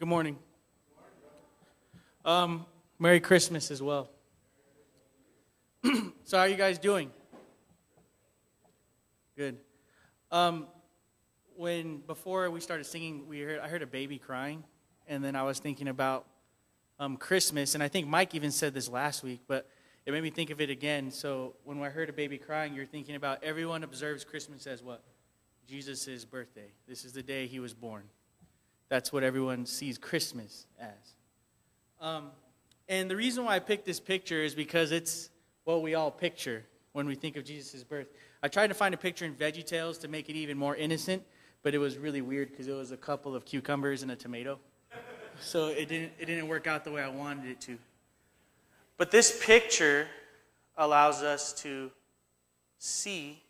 Good morning. Um, Merry Christmas as well. so, how are you guys doing? Good. Um, when before we started singing, we heard I heard a baby crying, and then I was thinking about um, Christmas, and I think Mike even said this last week, but it made me think of it again. So, when I heard a baby crying, you're thinking about everyone observes Christmas as what? Jesus' birthday. This is the day he was born. That's what everyone sees Christmas as. Um, and the reason why I picked this picture is because it's what we all picture when we think of Jesus' birth. I tried to find a picture in Veggie Tales to make it even more innocent, but it was really weird because it was a couple of cucumbers and a tomato. So it didn't, it didn't work out the way I wanted it to. But this picture allows us to see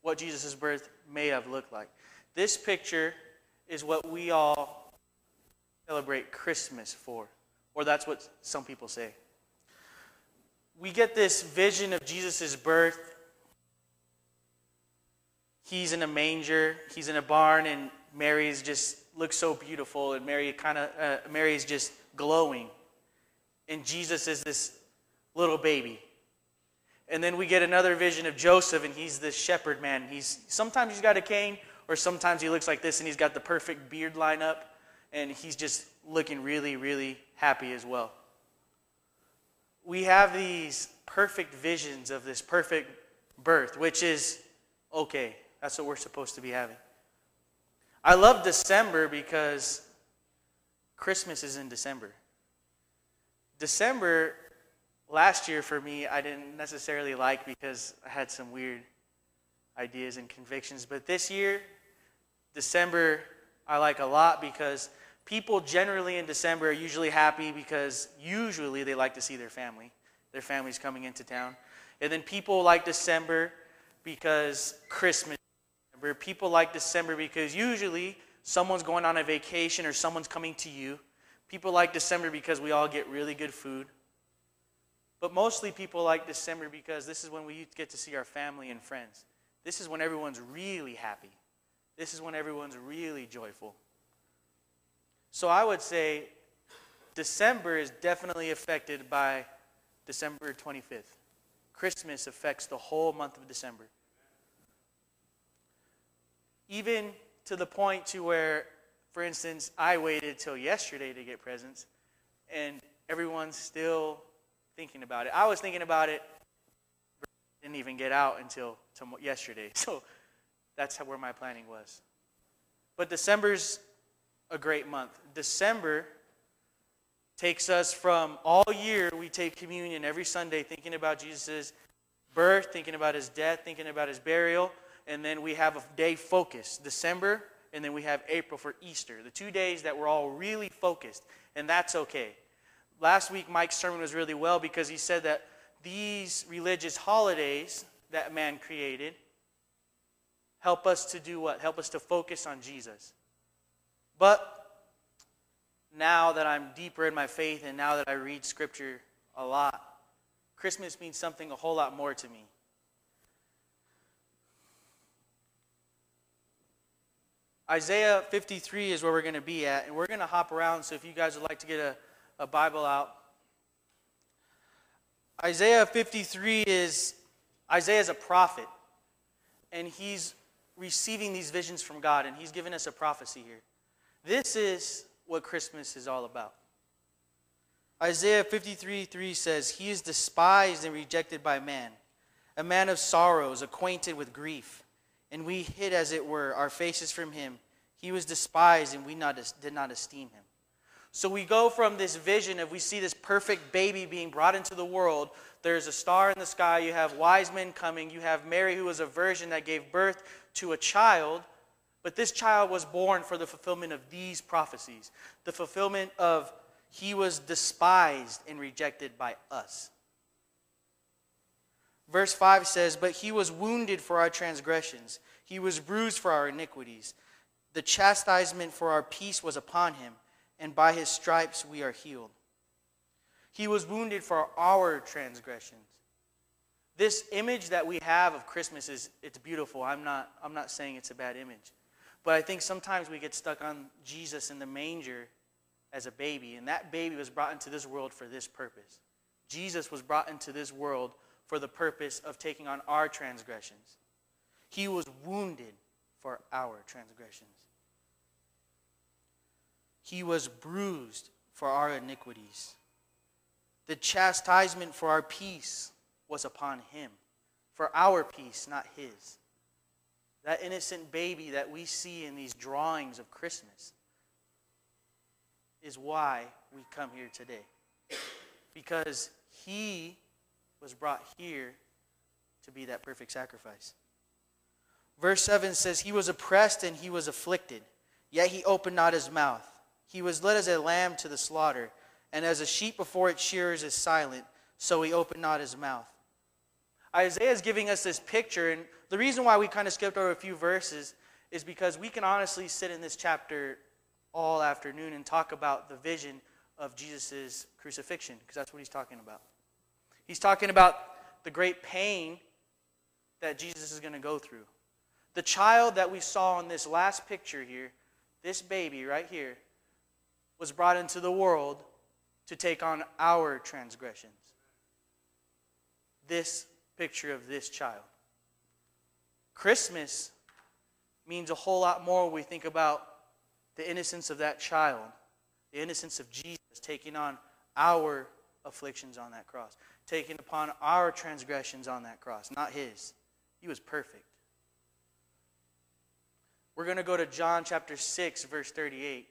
what Jesus' birth may have looked like. This picture is what we all celebrate Christmas for, or that's what some people say. We get this vision of Jesus' birth. He's in a manger, he's in a barn, and Mary's just looks so beautiful, and Mary kind of uh, Mary's just glowing, and Jesus is this little baby. And then we get another vision of Joseph, and he's this shepherd man. He's sometimes he's got a cane, or sometimes he looks like this and he's got the perfect beard line up and he's just looking really, really happy as well. We have these perfect visions of this perfect birth, which is okay. That's what we're supposed to be having. I love December because Christmas is in December. December last year for me, I didn't necessarily like because I had some weird ideas and convictions. But this year, December, I like a lot because people generally in December are usually happy because usually they like to see their family. Their family's coming into town. And then people like December because Christmas. People like December because usually someone's going on a vacation or someone's coming to you. People like December because we all get really good food. But mostly people like December because this is when we get to see our family and friends. This is when everyone's really happy. This is when everyone's really joyful. So I would say December is definitely affected by December 25th. Christmas affects the whole month of December. Even to the point to where, for instance, I waited till yesterday to get presents, and everyone's still thinking about it. I was thinking about it, didn't even get out until yesterday. So that's where my planning was. But December's a great month. December takes us from all year, we take communion every Sunday thinking about Jesus' birth, thinking about his death, thinking about his burial, and then we have a day focused. December, and then we have April for Easter. The two days that we're all really focused, and that's okay. Last week, Mike's sermon was really well because he said that these religious holidays that man created help us to do what? Help us to focus on Jesus. But now that I'm deeper in my faith and now that I read Scripture a lot, Christmas means something a whole lot more to me. Isaiah 53 is where we're going to be at, and we're going to hop around. So if you guys would like to get a, a Bible out, Isaiah 53 is Isaiah is a prophet, and he's receiving these visions from God, and He's given us a prophecy here. This is what Christmas is all about. Isaiah 53 3 says, He is despised and rejected by man, a man of sorrows, acquainted with grief. And we hid, as it were, our faces from him. He was despised, and we not, did not esteem him. So we go from this vision of we see this perfect baby being brought into the world. There's a star in the sky. You have wise men coming. You have Mary, who was a virgin that gave birth to a child, but this child was born for the fulfillment of these prophecies the fulfillment of he was despised and rejected by us. Verse 5 says, But he was wounded for our transgressions, he was bruised for our iniquities. The chastisement for our peace was upon him, and by his stripes we are healed. He was wounded for our transgressions this image that we have of Christmas is it's beautiful. I'm not I'm not saying it's a bad image. But I think sometimes we get stuck on Jesus in the manger as a baby, and that baby was brought into this world for this purpose. Jesus was brought into this world for the purpose of taking on our transgressions. He was wounded for our transgressions. He was bruised for our iniquities. The chastisement for our peace was upon him, for our peace, not his. That innocent baby that we see in these drawings of Christmas is why we come here today. Because he was brought here to be that perfect sacrifice. Verse 7 says, He was oppressed and he was afflicted, yet he opened not his mouth. He was led as a lamb to the slaughter, and as a sheep before its shearers is silent, so he opened not his mouth. Isaiah is giving us this picture, and the reason why we kind of skipped over a few verses is because we can honestly sit in this chapter all afternoon and talk about the vision of Jesus' crucifixion, because that's what he's talking about. He's talking about the great pain that Jesus is going to go through. The child that we saw in this last picture here, this baby right here, was brought into the world to take on our transgressions. This picture of this child. Christmas means a whole lot more when we think about the innocence of that child, the innocence of Jesus taking on our afflictions on that cross, taking upon our transgressions on that cross, not his. He was perfect. We're going to go to John chapter 6, verse 38.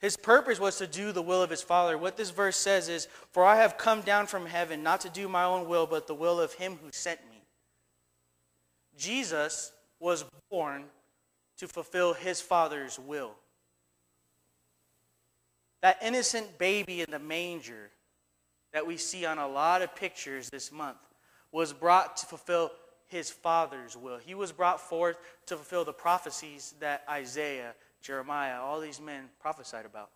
His purpose was to do the will of his Father. What this verse says is, For I have come down from heaven not to do my own will, but the will of him who sent me. Jesus was born to fulfill his Father's will. That innocent baby in the manger that we see on a lot of pictures this month was brought to fulfill his Father's will. He was brought forth to fulfill the prophecies that Isaiah Jeremiah, all these men prophesied about.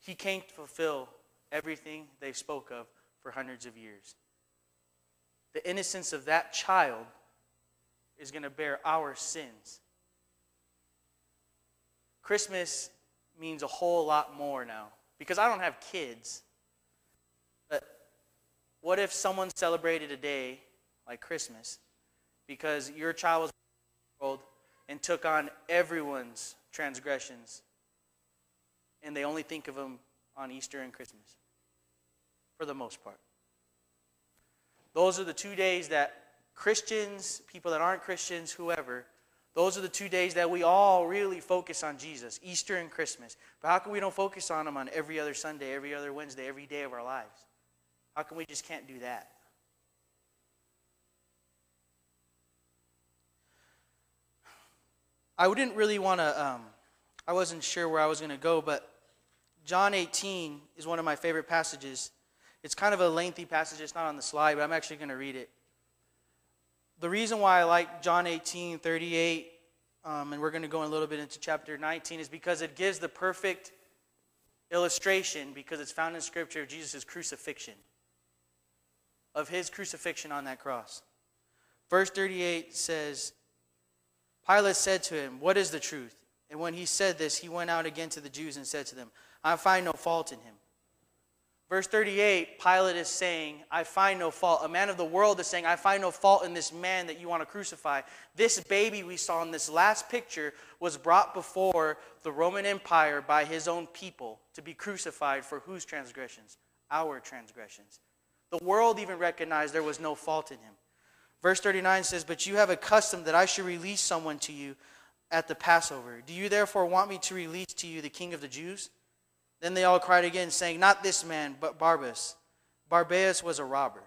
He came to fulfill everything they spoke of for hundreds of years. The innocence of that child is going to bear our sins. Christmas means a whole lot more now because I don't have kids. But what if someone celebrated a day like Christmas because your child was and took on everyone's transgressions, and they only think of them on Easter and Christmas, for the most part. Those are the two days that Christians, people that aren't Christians, whoever, those are the two days that we all really focus on Jesus, Easter and Christmas. But how come we don't focus on them on every other Sunday, every other Wednesday, every day of our lives? How come we just can't do that? I didn't really want to, um, I wasn't sure where I was going to go, but John 18 is one of my favorite passages. It's kind of a lengthy passage, it's not on the slide, but I'm actually going to read it. The reason why I like John 18, 38, um, and we're going to go a little bit into chapter 19, is because it gives the perfect illustration, because it's found in Scripture, of Jesus' crucifixion, of his crucifixion on that cross. Verse 38 says, Pilate said to him, What is the truth? And when he said this, he went out again to the Jews and said to them, I find no fault in him. Verse 38, Pilate is saying, I find no fault. A man of the world is saying, I find no fault in this man that you want to crucify. This baby we saw in this last picture was brought before the Roman Empire by his own people to be crucified for whose transgressions? Our transgressions. The world even recognized there was no fault in him. Verse 39 says, But you have a custom that I should release someone to you at the Passover. Do you therefore want me to release to you the king of the Jews? Then they all cried again, saying, Not this man, but Barbas. Barabbas was a robber.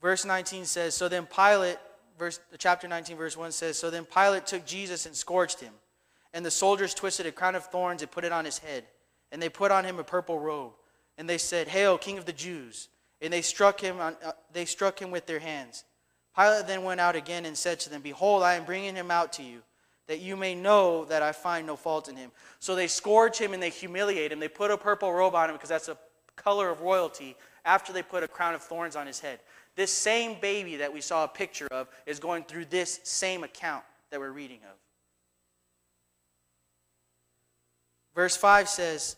Verse 19 says, So then Pilate, verse, chapter 19, verse 1 says, So then Pilate took Jesus and scourged him. And the soldiers twisted a crown of thorns and put it on his head. And they put on him a purple robe. And they said, Hail, King of the Jews! And they struck him on, uh, they struck him with their hands. Pilate then went out again and said to them, Behold, I am bringing him out to you, that you may know that I find no fault in him. So they scourge him and they humiliate him. They put a purple robe on him because that's a color of royalty after they put a crown of thorns on his head. This same baby that we saw a picture of is going through this same account that we're reading of. Verse 5 says,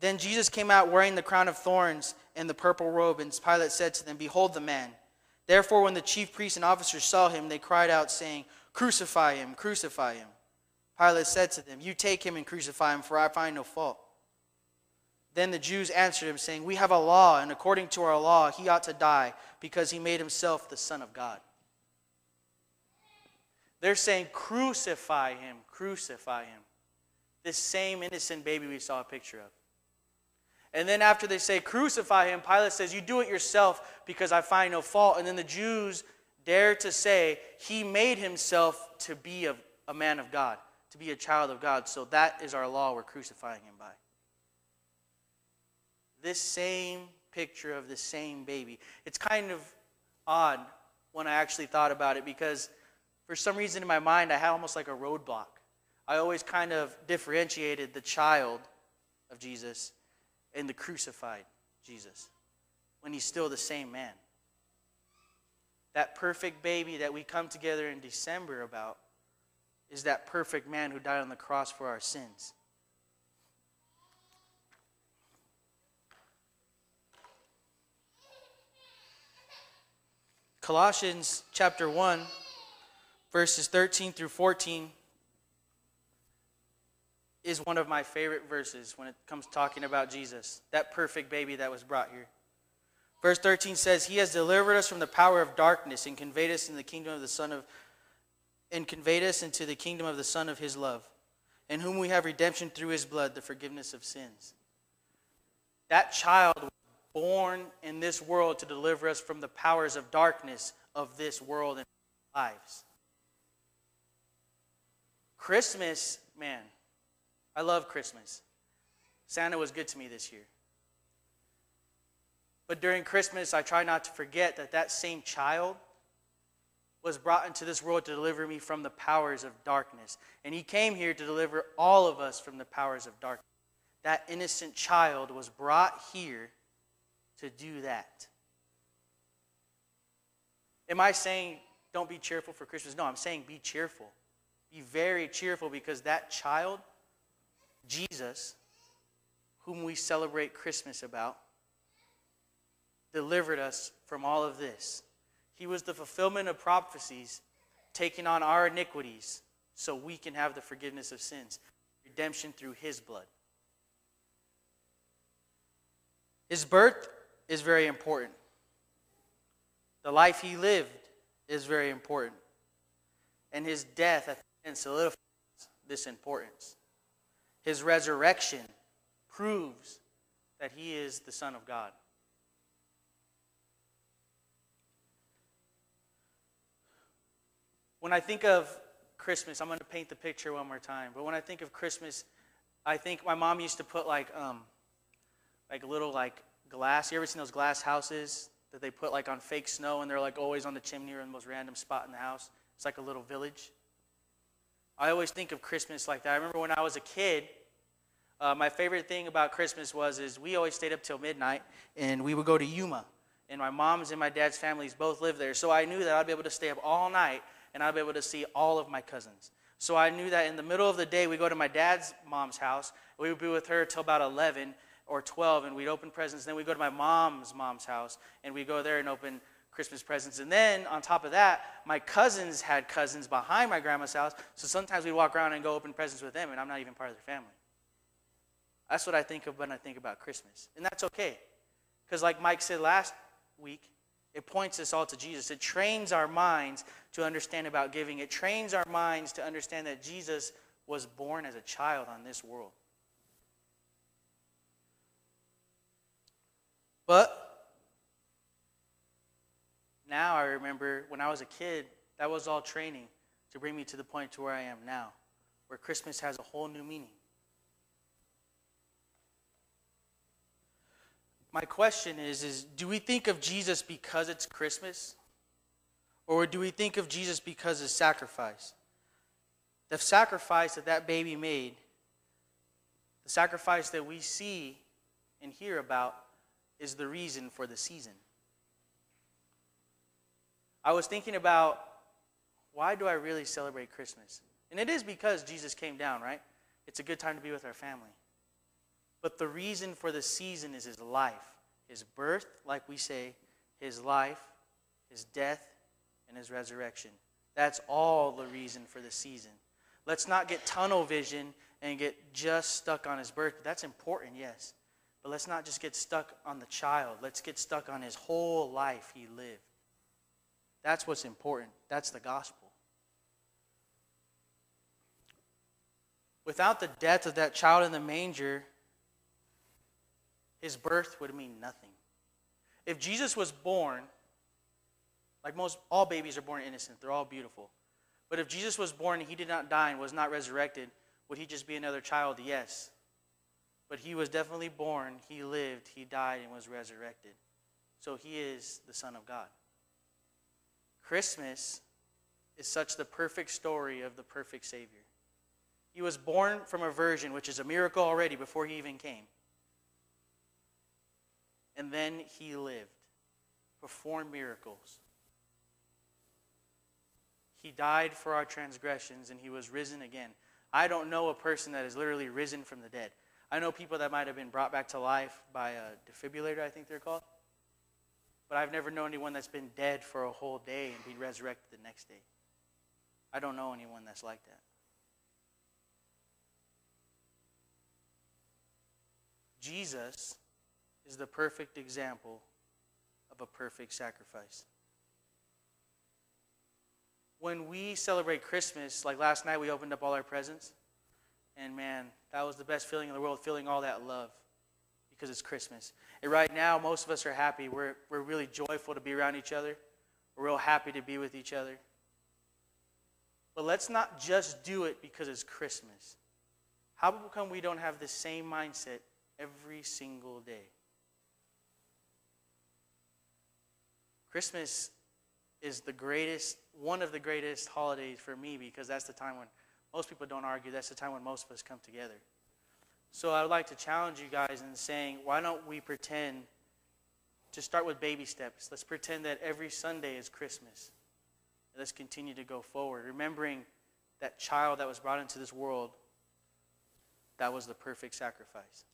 Then Jesus came out wearing the crown of thorns and the purple robe, and Pilate said to them, Behold the man. Therefore, when the chief priests and officers saw him, they cried out, saying, Crucify him, crucify him. Pilate said to them, You take him and crucify him, for I find no fault. Then the Jews answered him, saying, We have a law, and according to our law, he ought to die, because he made himself the Son of God. They're saying, Crucify him, crucify him. This same innocent baby we saw a picture of. And then after they say, Crucify him, Pilate says, You do it yourself, because I find no fault. And then the Jews dare to say, He made himself to be a, a man of God, to be a child of God. So that is our law we're crucifying him by this same picture of the same baby. It's kind of odd when I actually thought about it because for some reason in my mind I had almost like a roadblock. I always kind of differentiated the child of Jesus and the crucified Jesus when he's still the same man. That perfect baby that we come together in December about is that perfect man who died on the cross for our sins. Colossians chapter 1, verses 13 through 14 is one of my favorite verses when it comes talking about Jesus, that perfect baby that was brought here. Verse 13 says, He has delivered us from the power of darkness and conveyed us in the kingdom of the Son of and conveyed us into the kingdom of the Son of his love, in whom we have redemption through his blood, the forgiveness of sins. That child was born in this world to deliver us from the powers of darkness of this world and lives. Christmas, man, I love Christmas. Santa was good to me this year. But during Christmas, I try not to forget that that same child was brought into this world to deliver me from the powers of darkness. And he came here to deliver all of us from the powers of darkness. That innocent child was brought here to do that. Am I saying don't be cheerful for Christmas? No, I'm saying be cheerful. Be very cheerful because that child, Jesus, whom we celebrate Christmas about, delivered us from all of this. He was the fulfillment of prophecies, taking on our iniquities so we can have the forgiveness of sins, redemption through his blood. His birth is very important. The life he lived is very important. And his death at the end solidifies this importance. His resurrection proves that he is the Son of God. When I think of Christmas, I'm going to paint the picture one more time. But when I think of Christmas, I think my mom used to put like um, like little like glass. You ever seen those glass houses that they put like on fake snow and they're like always on the chimney or in the most random spot in the house? It's like a little village. I always think of Christmas like that. I remember when I was a kid, uh, my favorite thing about Christmas was is we always stayed up till midnight and we would go to Yuma. And my mom's and my dad's families both lived there. So I knew that I'd be able to stay up all night and I'd be able to see all of my cousins. So I knew that in the middle of the day, we go to my dad's mom's house. We would be with her till about 11 or 12 and we'd open presents. Then we'd go to my mom's mom's house and we go there and open Christmas presents. And then on top of that, my cousins had cousins behind my grandma's house. So sometimes we'd walk around and go open presents with them and I'm not even part of their family. That's what I think of when I think about Christmas. And that's okay. Because like Mike said last week, it points us all to Jesus. It trains our minds to understand about giving. It trains our minds to understand that Jesus was born as a child on this world. But now I remember when I was a kid, that was all training to bring me to the point to where I am now, where Christmas has a whole new meaning. My question is, is do we think of Jesus because it's Christmas? Or do we think of Jesus because of sacrifice? The sacrifice that that baby made, the sacrifice that we see and hear about, is the reason for the season. I was thinking about why do I really celebrate Christmas? And it is because Jesus came down, right? It's a good time to be with our family. But the reason for the season is his life, his birth, like we say, his life, his death, and his resurrection. That's all the reason for the season. Let's not get tunnel vision and get just stuck on his birth. That's important, yes. But let's not just get stuck on the child. Let's get stuck on his whole life he lived. That's what's important. That's the gospel. Without the death of that child in the manger, his birth would mean nothing. If Jesus was born, like most, all babies are born innocent, they're all beautiful. But if Jesus was born and he did not die and was not resurrected, would he just be another child? Yes. But he was definitely born, he lived, he died, and was resurrected. So he is the Son of God. Christmas is such the perfect story of the perfect Savior. He was born from a virgin, which is a miracle already before he even came. And then he lived, performed miracles. He died for our transgressions and he was risen again. I don't know a person that is literally risen from the dead. I know people that might have been brought back to life by a defibrillator, I think they're called. But I've never known anyone that's been dead for a whole day and be resurrected the next day. I don't know anyone that's like that. Jesus is the perfect example of a perfect sacrifice. When we celebrate Christmas, like last night, we opened up all our presents. And man, that was the best feeling in the world, feeling all that love because it's Christmas. And right now, most of us are happy. We're, we're really joyful to be around each other, we're real happy to be with each other. But let's not just do it because it's Christmas. How come we don't have the same mindset every single day? Christmas is the greatest, one of the greatest holidays for me because that's the time when most people don't argue. That's the time when most of us come together. So I would like to challenge you guys in saying, why don't we pretend to start with baby steps? Let's pretend that every Sunday is Christmas. Let's continue to go forward, remembering that child that was brought into this world, that was the perfect sacrifice.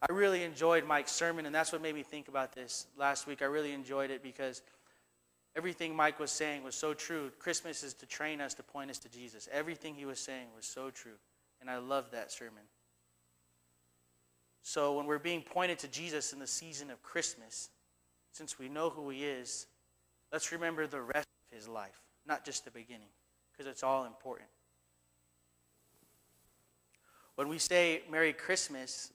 I really enjoyed Mike's sermon, and that's what made me think about this last week. I really enjoyed it because everything Mike was saying was so true. Christmas is to train us, to point us to Jesus. Everything he was saying was so true. And I loved that sermon. So when we're being pointed to Jesus in the season of Christmas, since we know who he is, let's remember the rest of his life, not just the beginning, because it's all important. When we say Merry Christmas,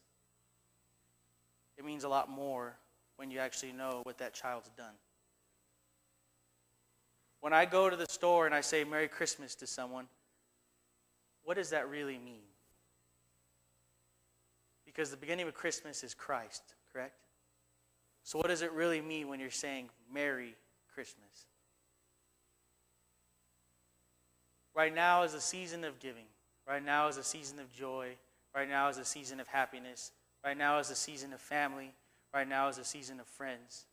it means a lot more when you actually know what that child's done. When I go to the store and I say Merry Christmas to someone, what does that really mean? Because the beginning of Christmas is Christ, correct? So, what does it really mean when you're saying Merry Christmas? Right now is a season of giving. Right now is a season of joy. Right now is a season of happiness. Right now is a season of family. Right now is a season of friends.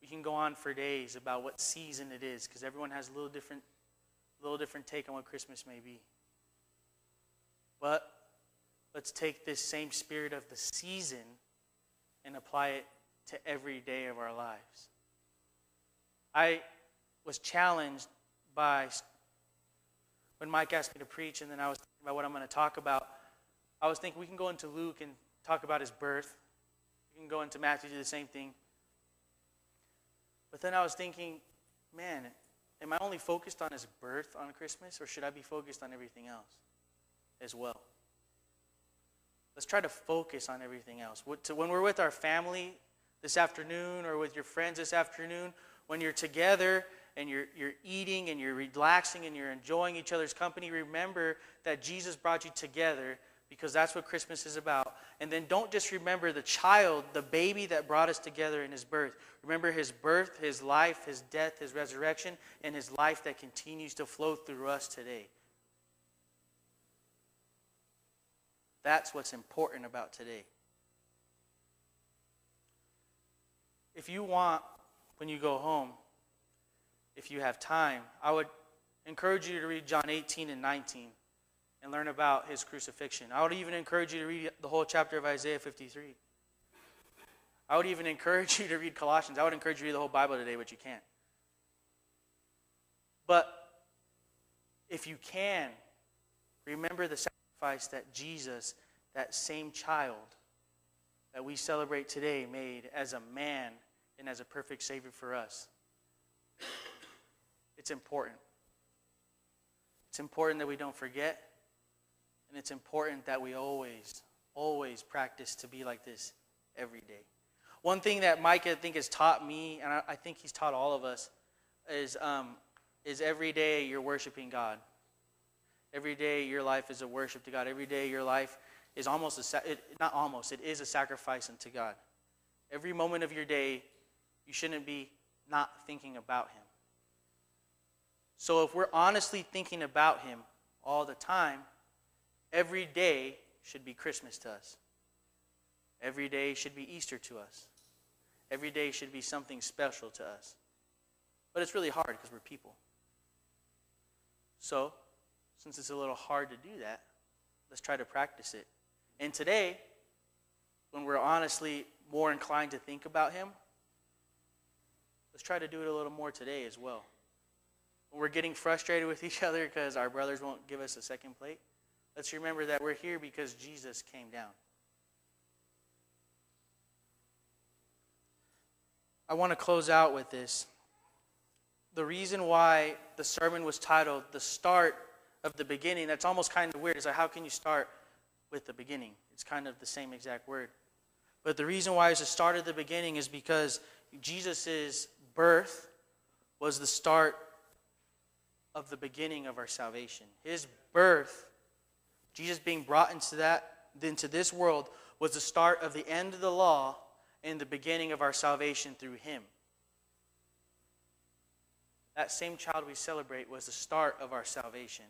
We can go on for days about what season it is because everyone has a little different, little different take on what Christmas may be. But let's take this same spirit of the season and apply it to every day of our lives. I was challenged by when Mike asked me to preach, and then I was thinking about what I'm going to talk about. I was thinking we can go into Luke and talk about his birth. You can go into Matthew, do the same thing. But then I was thinking, man, am I only focused on his birth on Christmas, or should I be focused on everything else? as well. Let's try to focus on everything else. When we're with our family this afternoon or with your friends this afternoon, when you're together and you're, you're eating and you're relaxing and you're enjoying each other's company, remember that Jesus brought you together because that's what Christmas is about. And then don't just remember the child, the baby that brought us together in his birth. Remember his birth, his life, his death, his resurrection, and his life that continues to flow through us today. That's what's important about today. if you want, when you go home, if you have time, I would encourage you to read John 18 and 19 and learn about his crucifixion. I would even encourage you to read the whole chapter of Isaiah 53. I would even encourage you to read Colossians. I would encourage you to read the whole Bible today, but you can't. But if you can, remember the sacrifice that Jesus, that same child that we celebrate today, made as a man and as a perfect Savior for us. It's important. It's important that we don't forget, and it's important that we always, always practice to be like this every day. One thing that Mike, I think, has taught me, and I, I think he's taught all of us, is, um, is every day you're worshiping God. Every day your life is a worship to God. Every day your life is almost a, it, not almost, it is a sacrifice unto God. Every moment of your day, you shouldn't be not thinking about Him. So if we're honestly thinking about Him all the time, every day should be Christmas to us. Every day should be Easter to us. Every day should be something special to us. But it's really hard because we're people. So, since it's a little hard to do that, let's try to practice it. And today, when we're honestly more inclined to think about Him, let's try to do it a little more today as well. When we're getting frustrated with each other because our brothers won't give us a second plate, let's remember that we're here because Jesus came down. I want to close out with this. The reason why the sermon was titled The Start of the Beginning, that's almost kind of weird. It's like, how can you start with the beginning? It's kind of the same exact word. But the reason why it's the start of the beginning is because Jesus' birth was the start of the beginning of our salvation. His birth, Jesus being brought into that into this world was the start of the end of the law and the beginning of our salvation through him. That same child we celebrate was the start of our salvation.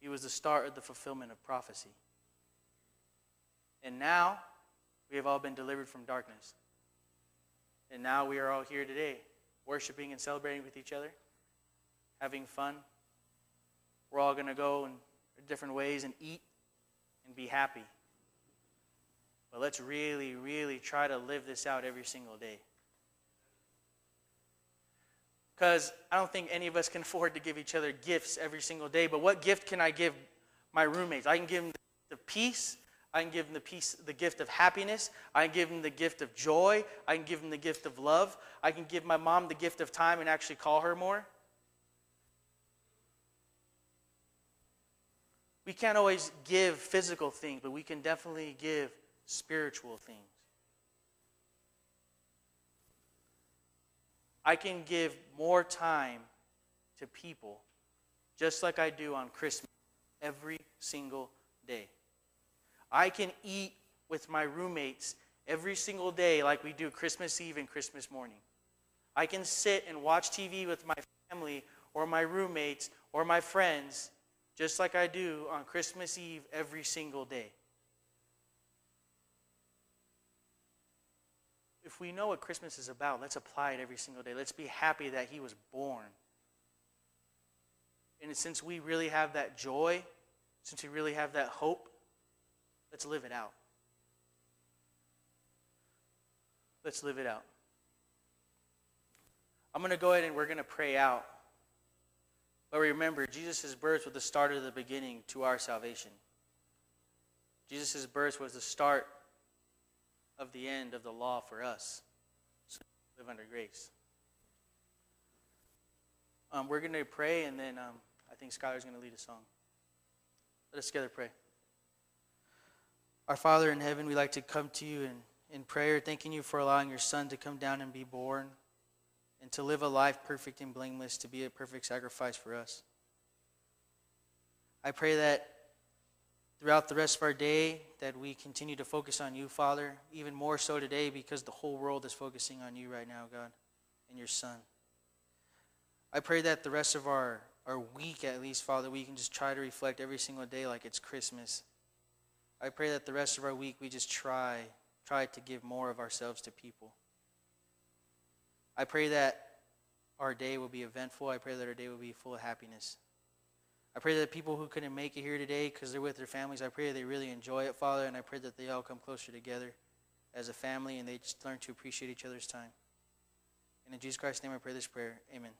He was the start of the fulfillment of prophecy. And now we have all been delivered from darkness. And now we are all here today, worshiping and celebrating with each other, having fun. We're all going to go in different ways and eat and be happy. But let's really, really try to live this out every single day. Because I don't think any of us can afford to give each other gifts every single day. But what gift can I give my roommates? I can give them the peace. I can give them the peace, the gift of happiness. I can give them the gift of joy. I can give them the gift of love. I can give my mom the gift of time and actually call her more. We can't always give physical things, but we can definitely give spiritual things. I can give more time to people just like I do on Christmas every single day. I can eat with my roommates every single day like we do Christmas Eve and Christmas morning. I can sit and watch TV with my family or my roommates or my friends just like I do on Christmas Eve every single day. If we know what Christmas is about, let's apply it every single day. Let's be happy that He was born. And since we really have that joy, since we really have that hope, let's live it out. Let's live it out. I'm going to go ahead and we're going to pray out. But remember, Jesus' birth was the start of the beginning to our salvation. Jesus' birth was the start of the end of the law for us. So live under grace. Um, we're going to pray, and then um, I think Skylar's going to lead a song. Let us together pray. Our Father in heaven, we like to come to you in, in prayer, thanking you for allowing your Son to come down and be born and to live a life perfect and blameless, to be a perfect sacrifice for us. I pray that throughout the rest of our day that we continue to focus on you, Father, even more so today because the whole world is focusing on you right now, God, and your Son. I pray that the rest of our, our week, at least, Father, we can just try to reflect every single day like it's Christmas. I pray that the rest of our week we just try, try to give more of ourselves to people. I pray that our day will be eventful. I pray that our day will be full of happiness. I pray that people who couldn't make it here today because they're with their families, I pray they really enjoy it, Father, and I pray that they all come closer together as a family and they just learn to appreciate each other's time. And in Jesus Christ's name, I pray this prayer. Amen.